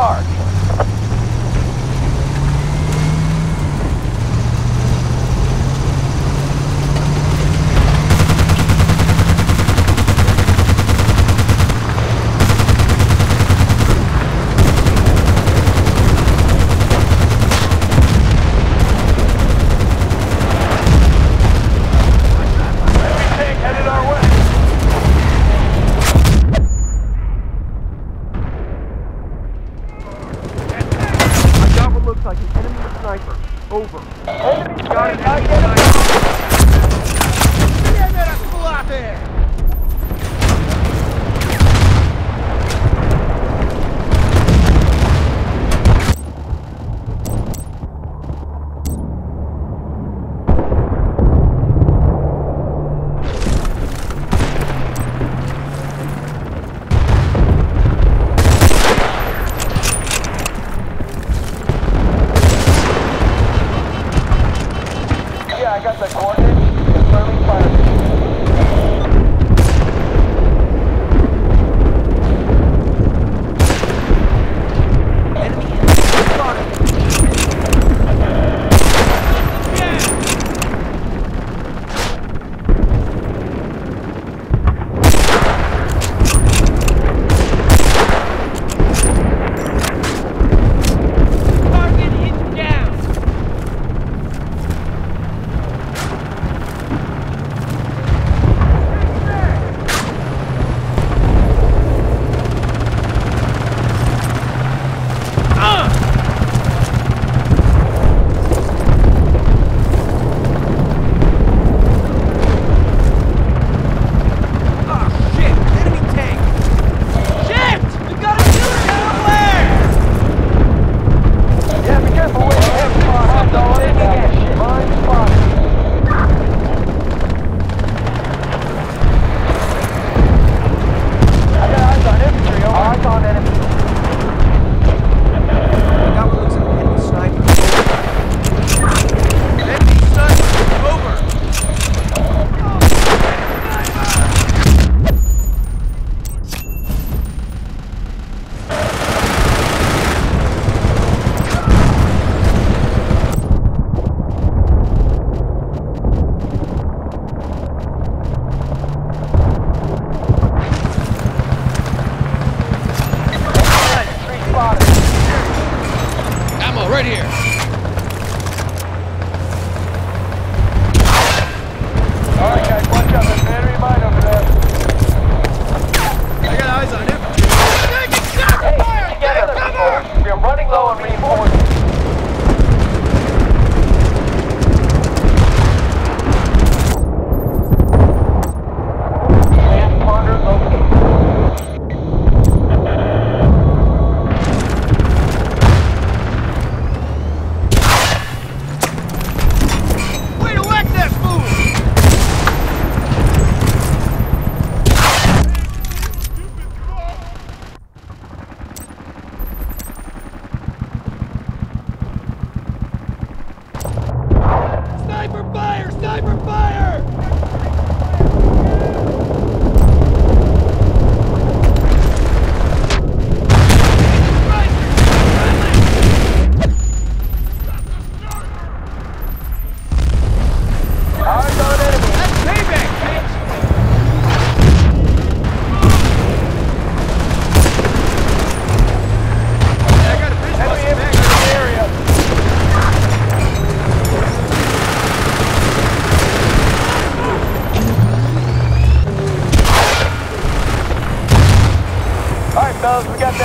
charge.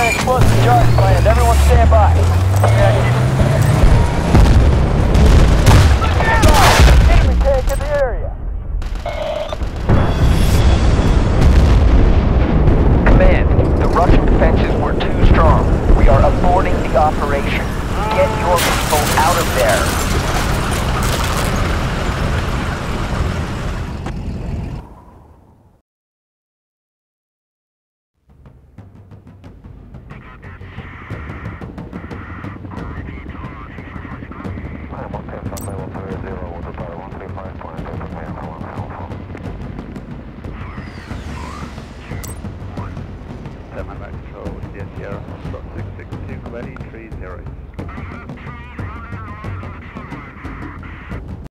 an explosive charge planned. Everyone stand by. Enemy taking the area. Command, the Russian defenses were too strong. We are aborting the operation. Get your people out of there.